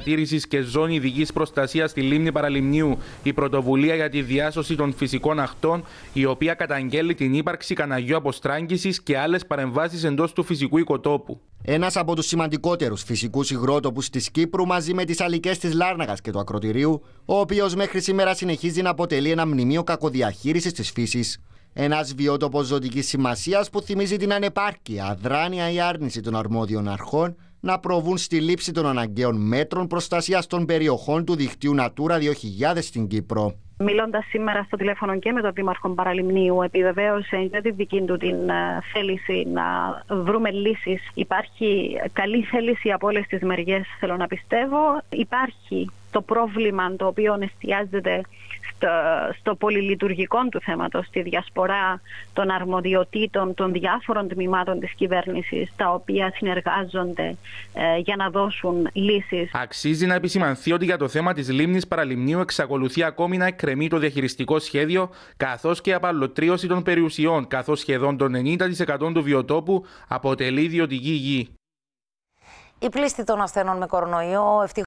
διατήρησης και ζώνη ειδική προστασίας στη λίμνη Παραλιμνίου η πρωτοβουλία για τη διάσωση των φυσικών αχτών, η οποία καταγγέλει την ύπαρξη καναγιού αποστράγγισης και άλλες παρεμβάσεις εντός του φυσικού οικοτόπου. Ένας από τους σημαντικότερους φυσικούς υγρότοπους της Κύπρου μαζί με τις αλικές της Λάρναγας και του Ακροτηρίου, ο οποίος μέχρι σήμερα συνεχίζει να αποτελεί ένα μνημείο κακοδιαχείρισης της φύσης. Ένας βιότοπος ζωτικής σημασίας που θυμίζει την ανεπάρκεια, αδράνεια ή άρνηση των αρμόδιων αρχών να προβούν στη λήψη των αναγκαίων μέτρων προστασίας των περιοχών του δικτύου Natura 2000 στην Κύπρο. Μιλώντας σήμερα στο τηλέφωνο και με τον Δήμαρχο Παραλιμνίου, επιβεβαίωσε για τη δική του την ε, θέληση να βρούμε λύσεις. Υπάρχει καλή θέληση από όλες τις μεριές, θέλω να πιστεύω. Υπάρχει το πρόβλημα το οποίο εστιάζεται στο, στο πολυλειτουργικό του θέματος, στη διασπορά των αρμοδιοτήτων των διάφορων τμήματων της κυβέρνησης τα οποία συνεργάζονται ε, για να δώσουν λύσεις. Αξίζει να επισημανθεί ότι για το θέμα της λίμνης Παραλιμνίου εξακολουθεί ακόμη να εκκρεμεί το διαχειριστικό σχέδιο καθώς και η απαλωτρίωση των περιουσιών καθώς σχεδόν το 90% του βιοτόπου αποτελεί ιδιωτική γη. Η πλήστη των ασθενών με κορονοϊό ευτυχώς